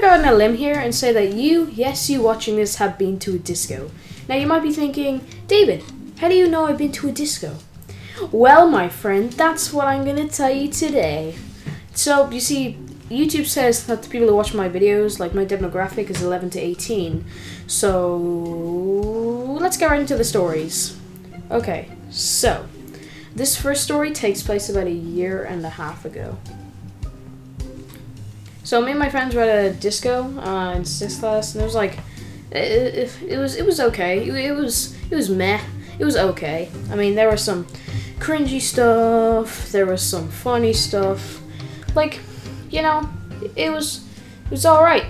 gonna go on a limb here and say that you, yes, you watching this, have been to a disco. Now you might be thinking, David, how do you know I've been to a disco? Well, my friend, that's what I'm gonna tell you today. So, you see, YouTube says that the people who watch my videos, like my demographic, is 11 to 18. So, let's get right into the stories. Okay, so, this first story takes place about a year and a half ago. So me and my friends were at a disco uh, in sixth class, and it was like, it, it, it was it was okay. It, it was it was meh. It was okay. I mean, there was some cringy stuff. There was some funny stuff. Like, you know, it was it was all right.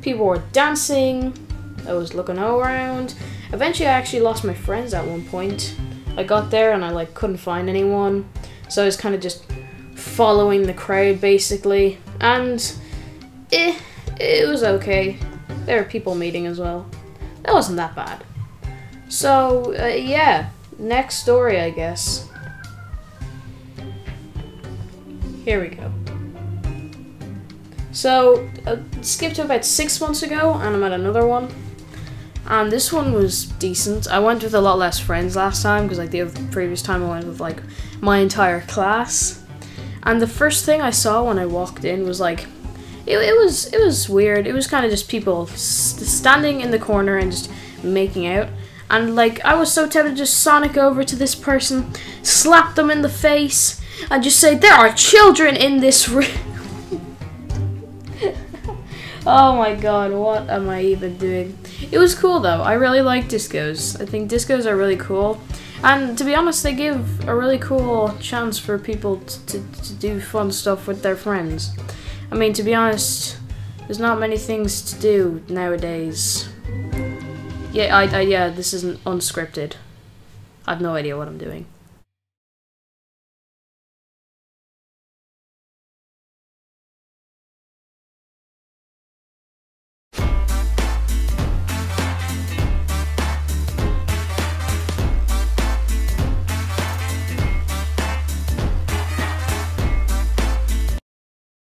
People were dancing. I was looking around. Eventually, I actually lost my friends at one point. I got there and I like couldn't find anyone, so I was kind of just following the crowd basically, and eh, it was okay. There were people meeting as well. That wasn't that bad. So uh, yeah, next story I guess. Here we go. So, uh, skip to about six months ago, and I'm at another one. And this one was decent. I went with a lot less friends last time because, like, the previous time I went with like my entire class. And the first thing I saw when I walked in was like, it, it was it was weird. It was kind of just people st- standing in the corner and just making out. And like, I was so tempted to just sonic over to this person, slap them in the face, and just say, "There are children in this room." oh my god, what am I even doing? It was cool though. I really like discos. I think discos are really cool. And to be honest, they give a really cool chance for people to, to, do fun stuff with their friends. I mean, to be honest, there's not many things to do nowadays. Yeah, I, I yeah, this isn't unscripted. I have no idea what I'm doing.